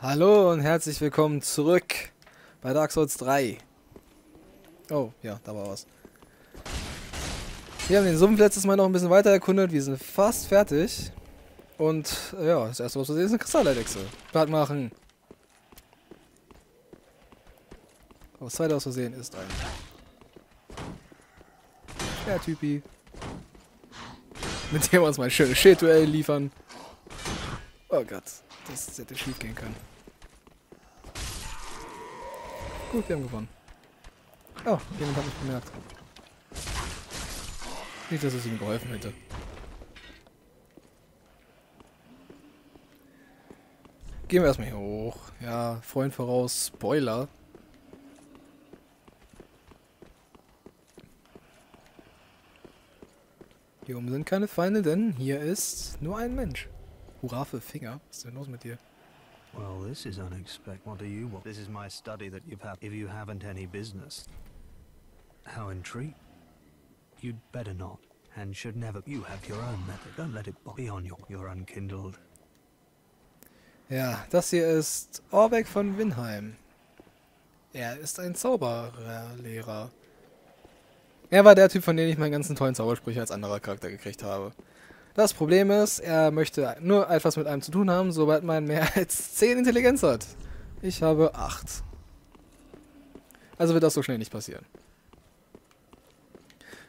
Hallo und herzlich willkommen zurück bei Dark Souls 3. Oh, ja, da war was. Wir haben den Sumpf letztes Mal noch ein bisschen weiter erkundet. Wir sind fast fertig. Und ja, das erste, was wir sehen, ist eine Kristalleidechse. Blatt machen. Das zweite, was wir sehen, ist ein Schwertypi. Mit dem wir uns mal ein schönes Schildduell liefern. Oh Gott, das hätte schief gehen können. Gut, wir haben gewonnen. Oh, jemand hat mich bemerkt. Nicht, dass es ihm geholfen hätte. Gehen wir erstmal hier hoch. Ja, Freund voraus, Spoiler. Hier oben sind keine Feinde, denn hier ist nur ein Mensch. Hurra für Finger. Was ist denn los mit dir? Well, this is unexpected. What do you want? This is my study that you've had. If you haven't any business. How intrigued. You'd better not. And should never. You have your own method. Don't let it be on your. You're unkindled. Ja, das hier ist Orbeck von Winheim. Er ist ein Zaubererlehrer. Er war der Typ, von dem ich meinen ganzen tollen Zaubersprüche als anderer Charakter gekriegt habe. Das Problem ist, er möchte nur etwas mit einem zu tun haben, sobald man mehr als 10 Intelligenz hat. Ich habe 8. Also wird das so schnell nicht passieren.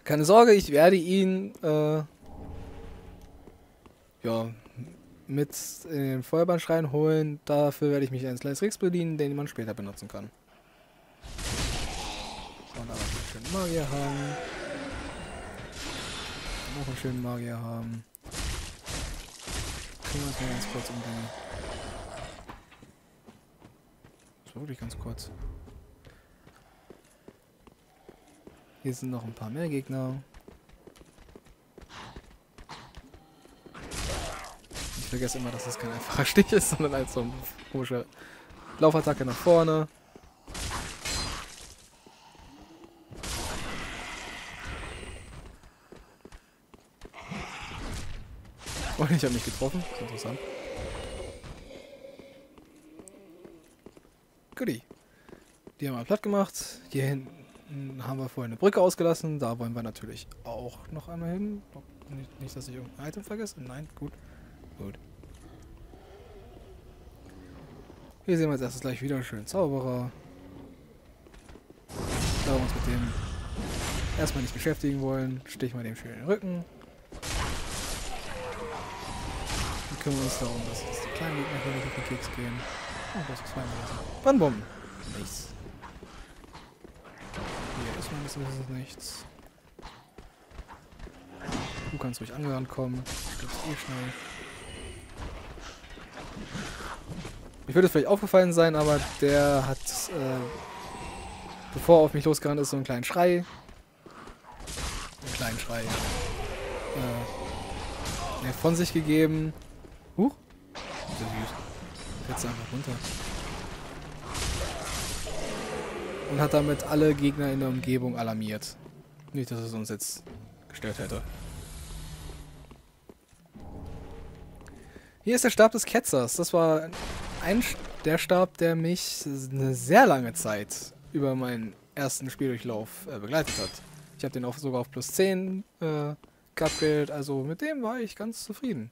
Keine Sorge, ich werde ihn äh, ja, mit in den Feuerbandschrein holen. Dafür werde ich mich eines kleines Rix bedienen, den man später benutzen kann. Und aber einen schönen Magier haben. Noch einen schönen Magier haben. Kümmern wir uns mal ganz kurz um die. Das war wirklich ganz kurz. Hier sind noch ein paar mehr Gegner. Ich vergesse immer, dass das kein einfacher Stich ist, sondern als so eine komische Laufattacke nach vorne. Und ich habe mich getroffen. Das ist interessant. Goodie. Die haben wir platt gemacht. Hier hinten haben wir vorhin eine Brücke ausgelassen. Da wollen wir natürlich auch noch einmal hin. Nicht, nicht dass ich irgendein Item vergesse. Nein, gut. Gut. Hier sehen wir als erstes gleich wieder schönen Zauberer. Da wir uns mit dem erstmal nicht beschäftigen wollen, stich mal dem schön in den Rücken. Kümmern uns darum, dass jetzt die kleinen Gegner hier nicht auf den Keks gehen. Oh, das ist zweimal lassen. Bandbomben. Nichts. Hier ist meines Wissens nichts. Du kannst ruhig angerannt kommen. Du stirbst eh schnell. Ich würde es vielleicht aufgefallen sein, aber der hat, äh, bevor er auf mich losgerannt ist, so einen kleinen Schrei. Einen kleinen Schrei. Äh, von sich gegeben. Huch. Du einfach runter. Und hat damit alle Gegner in der Umgebung alarmiert. Nicht, dass es uns jetzt gestört hätte. Hier ist der Stab des Ketzers. Das war ein, der Stab, der mich eine sehr lange Zeit über meinen ersten Spieldurchlauf äh, begleitet hat. Ich habe den auch sogar auf plus 10 äh, geupgradet, also mit dem war ich ganz zufrieden.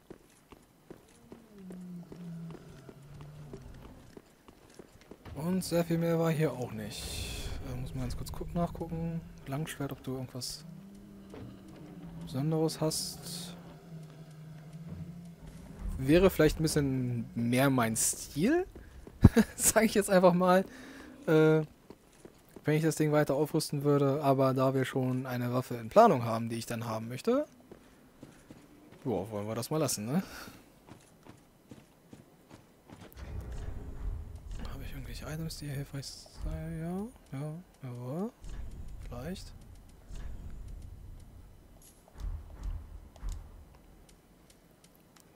Und sehr viel mehr war hier auch nicht. Äh, muss man ganz kurz nachgucken. Langschwert, ob du irgendwas Besonderes hast. Wäre vielleicht ein bisschen mehr mein Stil. Sage ich jetzt einfach mal. Äh, wenn ich das Ding weiter aufrüsten würde. Aber da wir schon eine Waffe in Planung haben, die ich dann haben möchte. Boah, wollen wir das mal lassen, ne? Habe ich irgendwelche Items, die hilfreich sind? Ja, ja, ja. Vielleicht.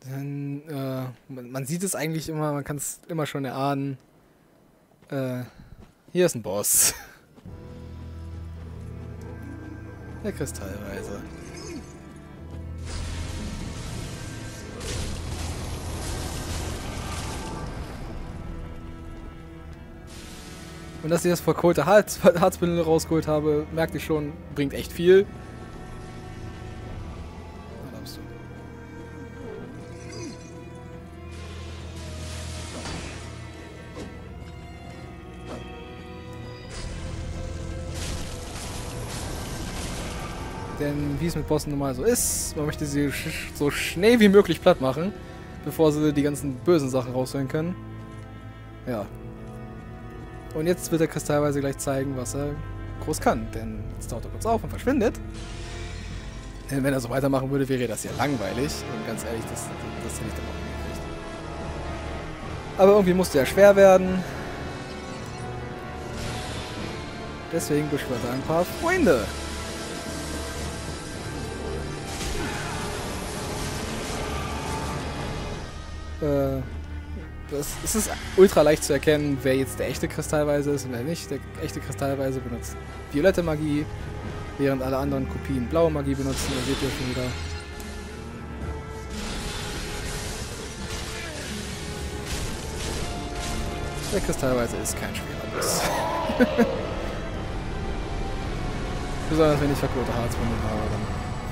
Dann, äh, man, man sieht es eigentlich immer, man kann es immer schon erahnen. Äh, hier ist ein Boss. Der Kristallreise. Und dass ich das verkohlte Harz, Harzbündel rausgeholt habe, merkte ich schon, bringt echt viel. Denn wie es mit Bossen normal so ist, man möchte sie sch so schnell wie möglich platt machen, bevor sie die ganzen bösen Sachen rausholen können. Ja. Und jetzt wird der Kristallweise gleich zeigen, was er groß kann. Denn jetzt taucht er kurz auf und verschwindet. Denn wenn er so weitermachen würde, wäre das ja langweilig. Und ganz ehrlich, das, das hätte ich dann auch nicht. Aber irgendwie musste er schwer werden. Deswegen beschwört er ein paar Freunde. Äh, das, es ist ultra leicht zu erkennen, wer jetzt der echte Kristallweise ist und wer nicht. Der echte Kristallweise benutzt violette Magie, während alle anderen Kopien blaue Magie benutzen. Da seht ihr schon wieder. Der Kristallweise ist kein Boss. Besonders wenn ich verklorte Harzbündel habe, dann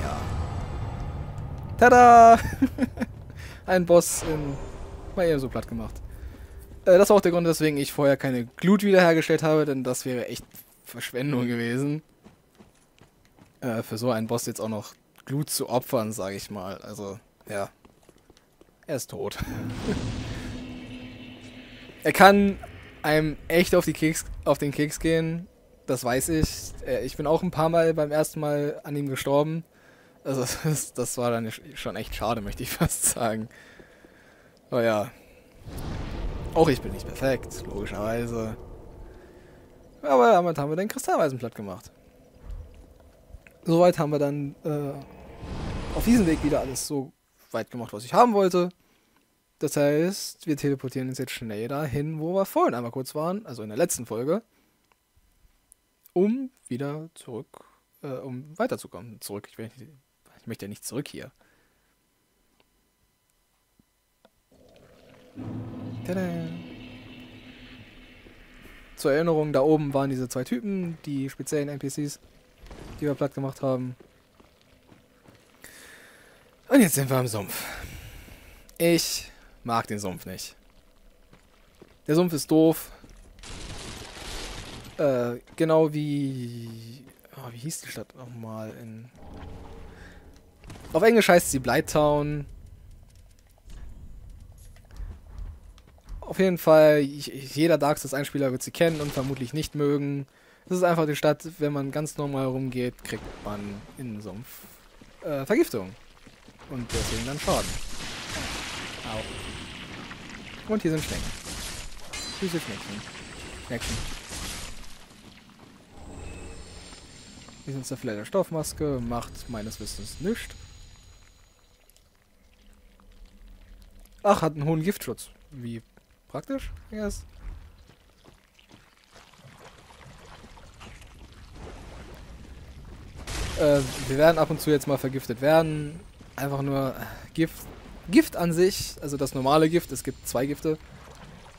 ja. Tada! ein Boss in mal eher so platt gemacht. Äh, das war auch der Grund, weswegen ich vorher keine Glut wiederhergestellt habe, denn das wäre echt Verschwendung gewesen. Äh, für so einen Boss jetzt auch noch Glut zu opfern, sage ich mal. Also, ja. Er ist tot. er kann einem echt auf, die Keks, auf den Keks gehen. Das weiß ich. Äh, ich bin auch ein paar Mal beim ersten Mal an ihm gestorben. Also das, das war dann schon echt schade, möchte ich fast sagen. Aber ja. Auch ich bin nicht perfekt, logischerweise. Aber damit haben wir den Kristallweisen platt gemacht. Soweit haben wir dann äh, auf diesem Weg wieder alles so weit gemacht, was ich haben wollte. Das heißt, wir teleportieren uns jetzt schnell dahin, wo wir vorhin einmal kurz waren, also in der letzten Folge, um wieder zurück, äh, um weiterzukommen. Zurück, ich, nicht, ich möchte ja nicht zurück hier. Tada. Zur Erinnerung, da oben waren diese zwei Typen, die speziellen NPCs, die wir platt gemacht haben. Und jetzt sind wir am Sumpf. Ich mag den Sumpf nicht. Der Sumpf ist doof. Äh, genau wie... Oh, wie hieß die Stadt nochmal in... Auf Englisch heißt sie Blighttown. Auf jeden Fall, jeder Dark Souls-Einspieler wird sie kennen und vermutlich nicht mögen. Das ist einfach die Stadt, wenn man ganz normal rumgeht, kriegt man in Sumpf äh, Vergiftung. Und deswegen dann Schaden. Au. Und hier sind Schnecken. Süße Schneckchen. Schneckchen. Hier sind zerfledderte Stoffmaske, macht meines Wissens nichts. Ach, hat einen hohen Giftschutz. Wie Praktisch, yes. Äh, wir werden ab und zu jetzt mal vergiftet werden. Einfach nur Gift. Gift an sich, also das normale Gift, es gibt zwei Gifte,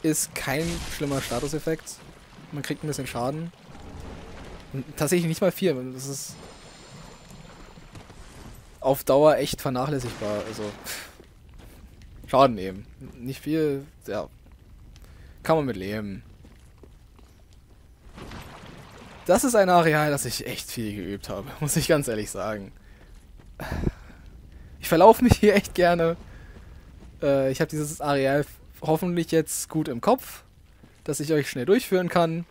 ist kein schlimmer Statuseffekt. Man kriegt ein bisschen Schaden. Tatsächlich nicht mal viel. Das ist auf Dauer echt vernachlässigbar. Also Schaden eben. Nicht viel, ja, kann man mit leben. Das ist ein Areal, das ich echt viel geübt habe, muss ich ganz ehrlich sagen. Ich verlaufe mich hier echt gerne. Äh, ich habe dieses Areal hoffentlich jetzt gut im Kopf, dass ich euch schnell durchführen kann.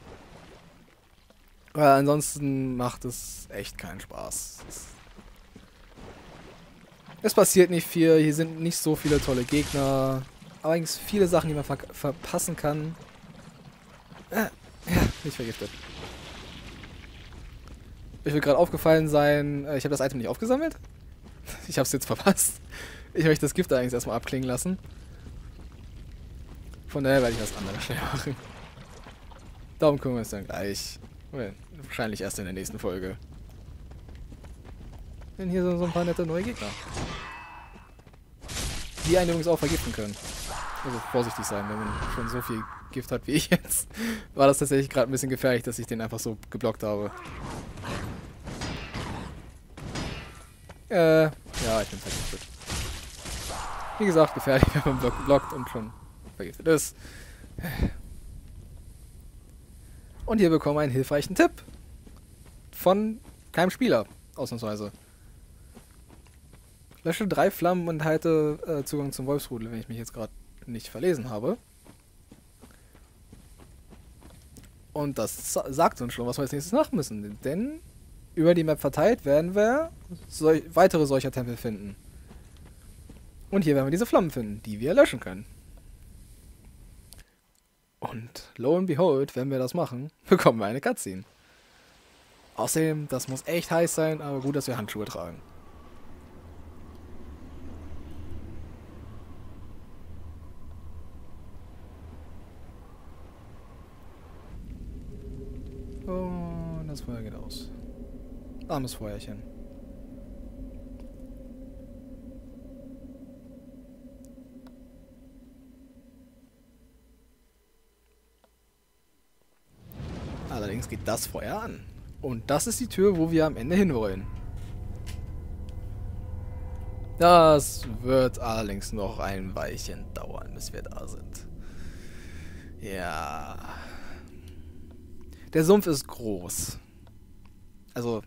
Weil ansonsten macht es echt keinen Spaß. Es passiert nicht viel, hier sind nicht so viele tolle Gegner allerdings viele Sachen, die man ver verpassen kann. Äh, ja, nicht vergiftet. Ich will gerade aufgefallen sein, äh, ich habe das Item nicht aufgesammelt. Ich habe es jetzt verpasst. Ich möchte das Gift allerdings erstmal abklingen lassen. Von daher werde ich das andere schnell machen. Darum kümmern wir uns dann gleich. Wahrscheinlich erst in der nächsten Folge. Denn hier sind so ein paar nette neue Gegner. Die einen übrigens auch vergiften können. Also vorsichtig sein, wenn man schon so viel Gift hat wie ich jetzt. War das tatsächlich gerade ein bisschen gefährlich, dass ich den einfach so geblockt habe. Äh, ja, ich bin vergiftet. Wie gesagt, gefährlich, wenn man blockt und schon vergiftet ist. Und hier bekommen wir einen hilfreichen Tipp. Von keinem Spieler, ausnahmsweise. Lösche drei Flammen und halte äh, Zugang zum Wolfsrudel, wenn ich mich jetzt gerade nicht verlesen habe. Und das sagt uns schon, was wir als nächstes machen müssen. Denn über die Map verteilt werden wir sol weitere solcher Tempel finden. Und hier werden wir diese Flammen finden, die wir löschen können. Und lo and behold, wenn wir das machen, bekommen wir eine Cutscene. Außerdem, das muss echt heiß sein, aber gut, dass wir Handschuhe tragen. Und das Feuer geht aus. Armes Feuerchen. Allerdings geht das Feuer an. Und das ist die Tür, wo wir am Ende hinwollen. Das wird allerdings noch ein Weilchen dauern, bis wir da sind. Ja. Der Sumpf ist groß. Also,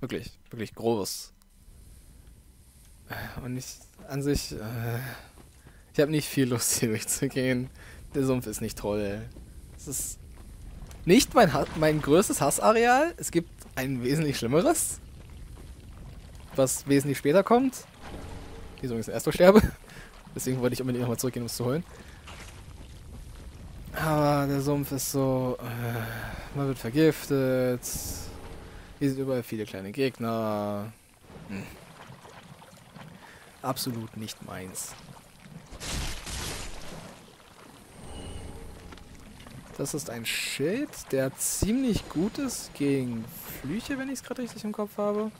wirklich, wirklich groß. Und ich, an sich, äh, ich habe nicht viel Lust hier durchzugehen. Der Sumpf ist nicht toll. Es ist nicht mein, mein größtes Hassareal. Es gibt ein wesentlich schlimmeres. Was wesentlich später kommt. Hier übrigens erst sterbe. Deswegen wollte ich unbedingt nochmal zurückgehen, um es zu holen. Aber der Sumpf ist so... Äh, man wird vergiftet. Hier sind überall viele kleine Gegner. Hm. Absolut nicht meins. Das ist ein Schild, der ziemlich gut ist gegen Flüche, wenn ich es gerade richtig im Kopf habe.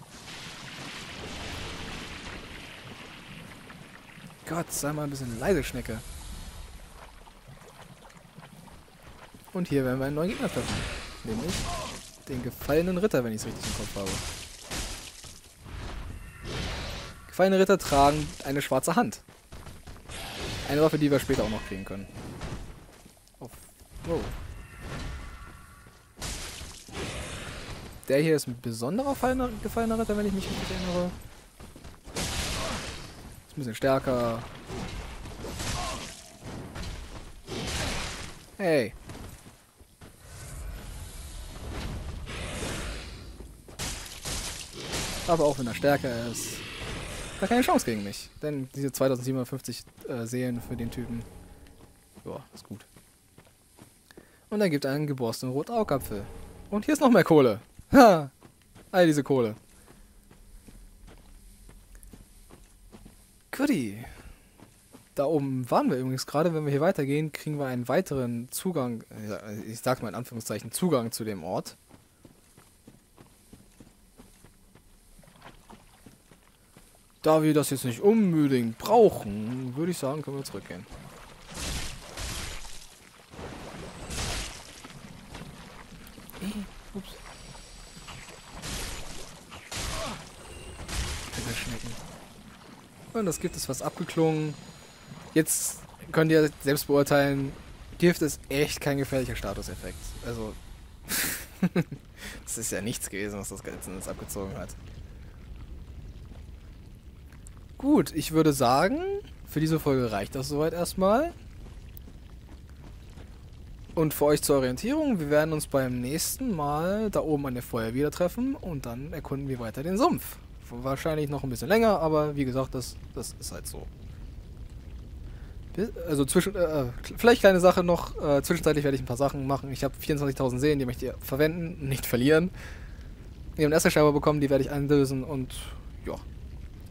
Gott, sei mal ein bisschen leise, Schnecke. Und hier werden wir einen neuen Gegner treffen. Nämlich den gefallenen Ritter, wenn ich es richtig im Kopf habe. Gefallene Ritter tragen eine schwarze Hand. Eine Waffe, die wir später auch noch kriegen können. Oh. Der hier ist ein besonderer Feiner, gefallener Ritter, wenn ich mich richtig erinnere. Ist ein bisschen stärker. Hey. Aber auch wenn er stärker ist, hat er keine Chance gegen mich. Denn diese 2750 äh, Seelen für den Typen, ja, ist gut. Und er gibt einen geborstenen Rotaugapfel. Und hier ist noch mehr Kohle. Ha! All diese Kohle. Goodie. Da oben waren wir übrigens gerade. Wenn wir hier weitergehen, kriegen wir einen weiteren Zugang, ich sag mal in Anführungszeichen, Zugang zu dem Ort. Da wir das jetzt nicht unbedingt brauchen, würde ich sagen, können wir zurückgehen. Ups. Schnecken. Und das Gift ist fast abgeklungen. Jetzt könnt ihr selbst beurteilen, Gift ist echt kein gefährlicher Statuseffekt. Also, das ist ja nichts gewesen, was das jetzt abgezogen hat. Gut, ich würde sagen, für diese Folge reicht das soweit erstmal. Und für euch zur Orientierung, wir werden uns beim nächsten Mal da oben an der Feuer wieder treffen und dann erkunden wir weiter den Sumpf. Wahrscheinlich noch ein bisschen länger, aber wie gesagt, das, das ist halt so. Also zwischen, äh, vielleicht kleine Sache noch, äh, zwischenzeitlich werde ich ein paar Sachen machen. Ich habe 24.000 Seelen, die möchte ich verwenden, nicht verlieren. Wir haben eine Scheibe bekommen, die werde ich einlösen und ja,